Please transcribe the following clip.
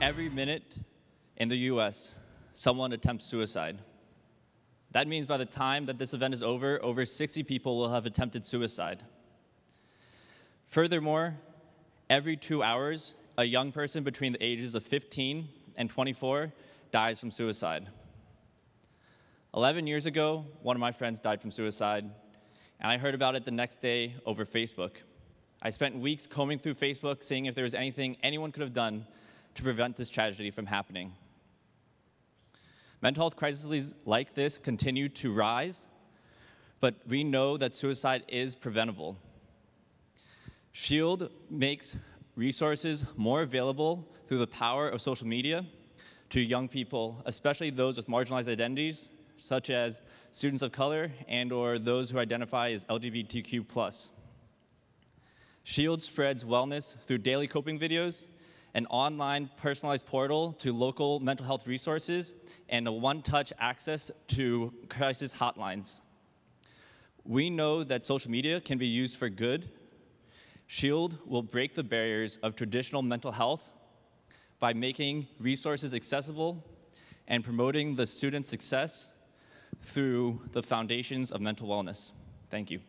Every minute in the US, someone attempts suicide. That means by the time that this event is over, over 60 people will have attempted suicide. Furthermore, every two hours, a young person between the ages of 15 and 24 dies from suicide. 11 years ago, one of my friends died from suicide, and I heard about it the next day over Facebook. I spent weeks combing through Facebook, seeing if there was anything anyone could have done to prevent this tragedy from happening. Mental health crises like this continue to rise, but we know that suicide is preventable. SHLD makes resources more available through the power of social media to young people, especially those with marginalized identities, such as students of color and or those who identify as LGBTQ+. SHLD spreads wellness through daily coping videos an online personalized portal to local mental health resources, and a one-touch access to crisis hotlines. We know that social media can be used for good. SHLD will break the barriers of traditional mental health by making resources accessible and promoting the student success through the foundations of mental wellness. Thank you.